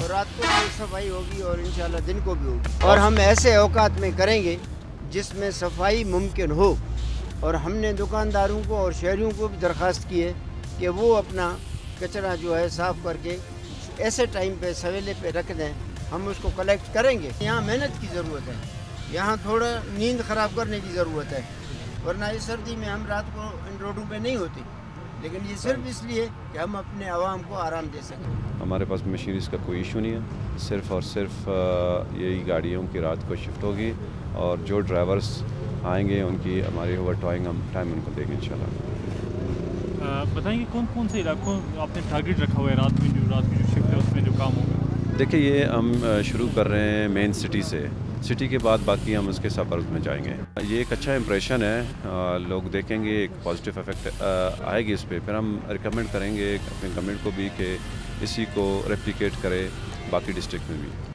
اور رات کو بھی صفائی ہوگی اور انشاءاللہ دن کو بھی ہوگی۔ اور ہم ایسے اوقات میں کریں گے جس میں صفائی ممکن ہو۔ اور ہم نے دکانداروں کو اور شہریوں کو بھی درخواست کی ہے کہ وہ اپنا کچرا جو ہے صاف کر کے ایسے ٹائم پہ سویلے پہ رکھ دیں۔ ہم اس کو کلیکٹ کریں گے۔ یہاں محنت کی ضرورت ہے۔ یہاں تھوڑا نیند خراب کرنے کی ضرورت ہے ورنہ اس سردی میں ہم رات کو ان روڈوں پہ نہیں ہوتے۔ لیکن یہ صرف اس لیے کہ ہم اپنے عوام کو آرام دے سکیں۔ ہمارے پاس مشینریز کا کوئی ایشو نہیں ہے۔ صرف اور صرف یہی گاڑیوں کی رات کو شفٹ ہوگی اور جو ڈرائیورس آئیں گے ان کی ہماری اوور ٹوائنگ ہم ٹائم ان کو دیں گے انشاءاللہ۔ بتائیں گے کون کون سے علاقوں آپ نے ٹارگیٹ رکھا ہوا ہے رات میں جو رات کی جو شفٹ ہے اس میں جو کام ہوگا دیکھیں، یہ ہم شروع کر رہے ہیں مین سٹی سے۔ سٹی کے بعد باقی ہم اس کے سبرز میں جائیں گے۔ یہ ایک اچھا امپریشن ہے۔ لوگ دیکھیں گے، ایک پازیٹیو افیکٹ آئے گی اس پہ۔ پھر ہم ریکمینڈ کریں گے، اپنے گورنمنٹ کو بھی کہ اسی کو ریپلیکیٹ کرے باقی ڈسٹرکٹ میں بھی۔